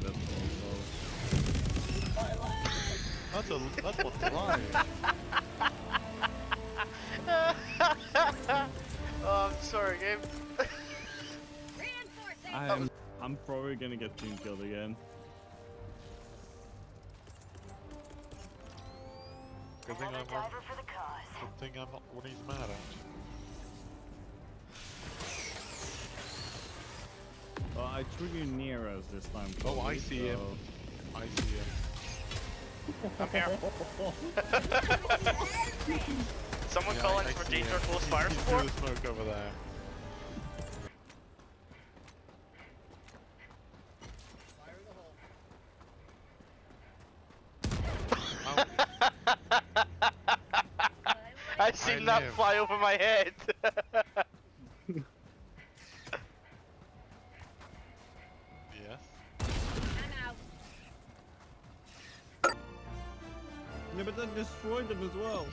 that's also. That's a that's what's I'm sorry, game. I'm, I'm probably gonna get team killed again. Good thing I'm on, good thing I'm not what he's mad at. Well, I threw you near us this time. Oh, I probably, see him. I see him. I'm here. Someone Yeah, calling I for see him. danger close fire support? through smoke over there. I seen that live. fly over my head. yes. Yeah, but that destroyed them as well.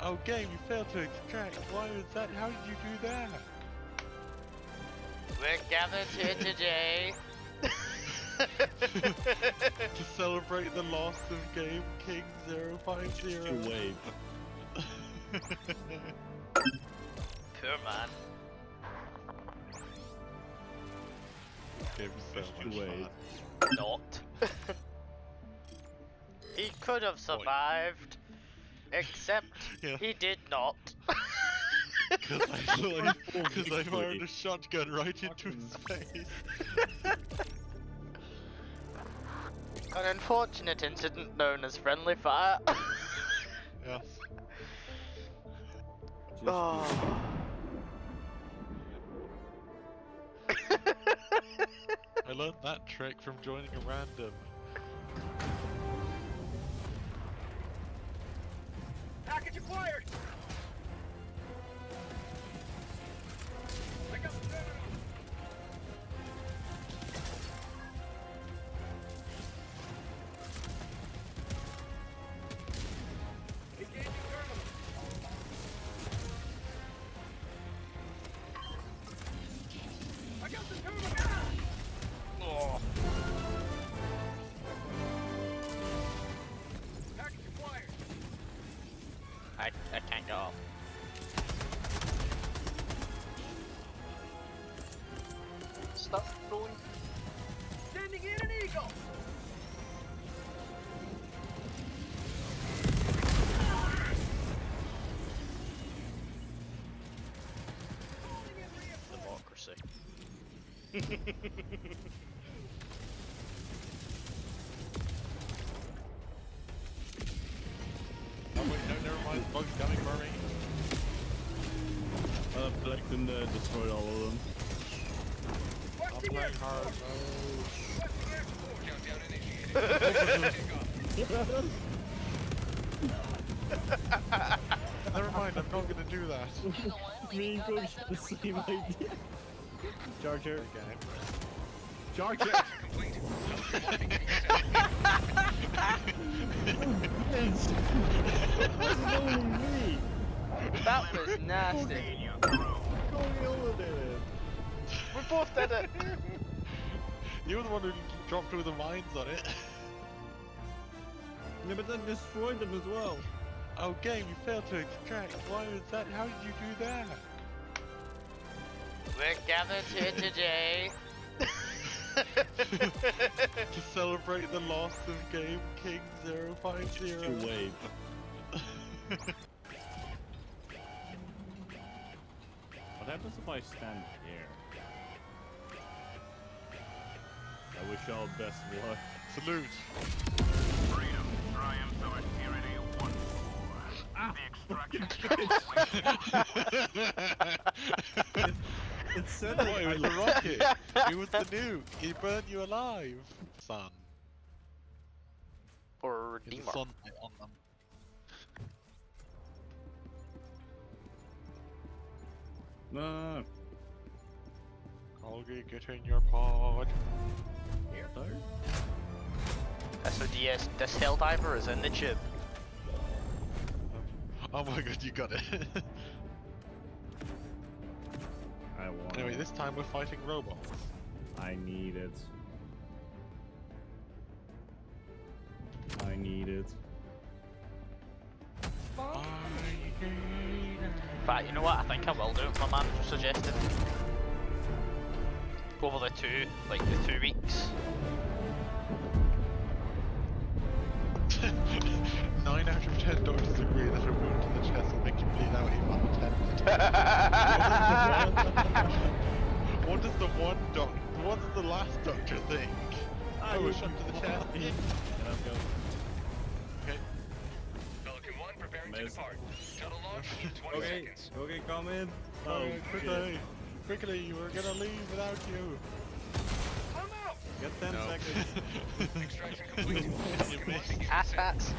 Oh, game, you failed to extract. Why was that? How did you do that? We're gathered here today. to celebrate the loss of Game King 050. You wait. Poor man. Game so Just much wait. fun. Not. he could have survived, except Yeah. he did not. Because I, because I fired a shotgun right into his face. An unfortunate incident known as friendly fire. Yes. Just oh. I learned that trick from joining a random. Stop rolling. Sending in an eagle. Democracy. Oh wait, no, never mind. Bug's coming for me. Uh, Blackton uh, destroyed all of them. I'm playing hard support. mode. Requesting air support. Countdown initiated. Never mind, I'm not gonna do that. Me and Coach the same idea. Charger. Okay. Charger! Complete. Yes! What's wrong with me? That was nasty. Going over there. We both did it. You were the one who dropped all the mines on it. Yeah, but then destroyed them as well. Oh, game, you failed to extract. Why was that? How did you do that? We're gathered here today. to celebrate the loss of Game King 050. You wait. What happens if I stand here? I wish y'all best luck. Salute. Freedom triumphs over tyranny once more. The extraction. it, said it was the rocket. He was the nuke. He burned you alive, son. Or Dima. sun on them. No no. Get in your pod. Tired? SODS, this hell diver is in the tube. Oh my god, you got it. I want anyway, it. this time we're fighting robots. I need it. I need it. In fact, you know what? I think I will do it. My manager suggested. Over the two, like the two weeks. Nine out of ten doctors agree that a wound to the chest will make you bleed out even on attempt. what does the one doc? What does the last doctor think? oh, a shot to the chest. Yeah, let's go. Okay. Pelican 1 preparing to depart. Shuttle launch 20 Okay, seconds. okay, come in. Oh, Oh, shit. Quickly, quickly, we're gonna leave without you. I'm out! Get 10 No. seconds. Extraction complete. You Pelican 1 missed. Ass bats.